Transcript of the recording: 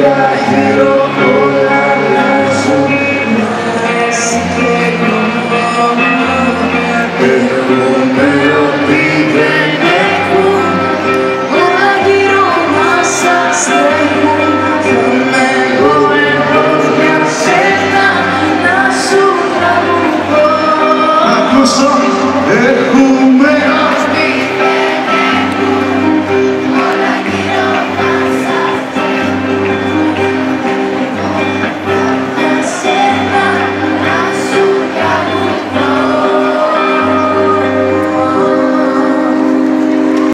Pero no me